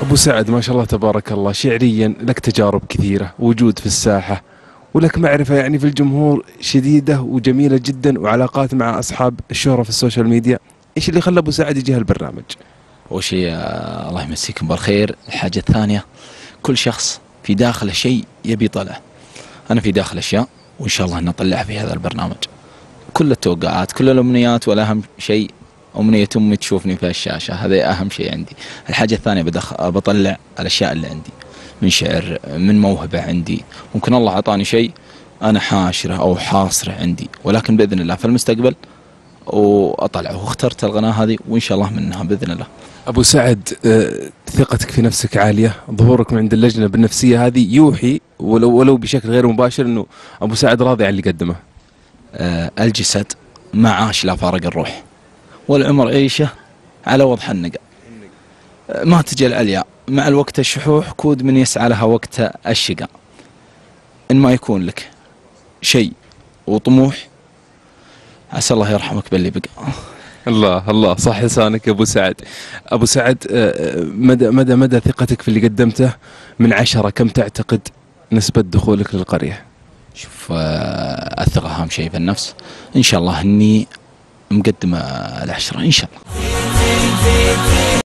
أبو سعد ما شاء الله تبارك الله شعريا لك تجارب كثيرة وجود في الساحة ولك معرفة يعني في الجمهور شديدة وجميلة جدا وعلاقات مع أصحاب الشهرة في السوشيال ميديا. إيش اللي خلى أبو سعد يجي هالبرنامج؟ أول شيء آه، الله يمسيكم بالخير. الحاجة الثانية كل شخص في داخله شيء يبي يطلع أنا في داخل أشياء وإن شاء الله نطلعها في هذا البرنامج. كل التوقعات كل الأمنيات والأهم شيء أمنية أمي تشوفني في الشاشة هذا أهم شيء عندي. الحاجة الثانية بدخ... بطلع الأشياء اللي عندي. من شعر من موهبة عندي. ممكن الله أعطاني شيء أنا حاشره أو حاصره عندي. ولكن بإذن الله في المستقبل وأطلعه. واخترت القناة هذه وإن شاء الله منها بإذن الله. أبو سعد آه، ثقتك في نفسك عالية. ظهورك من عند اللجنة بالنفسية هذه يوحي ولو, ولو بشكل غير مباشر أنه أبو سعد راضي عن اللي قدمه. آه، الجسد ما عاش لا فارق الروح. والعمر عيشه على وضح النقا. آه، ما تجي العلياء مع الوقت الشحوح كود من يسعى لها وقت الشقاء. إن ما يكون لك شيء وطموح عسى الله يرحمك باللي بقى. الله الله. صح لسانك يا أبو سعد. أبو سعد آه، مدى مدى مدى ثقتك في اللي قدمته؟ من عشرة كم تعتقد نسبة دخولك للقرية؟ شوف الثقة أهم شيء في النفس. إن شاء الله إني مقدم آه، العشرة إن شاء الله.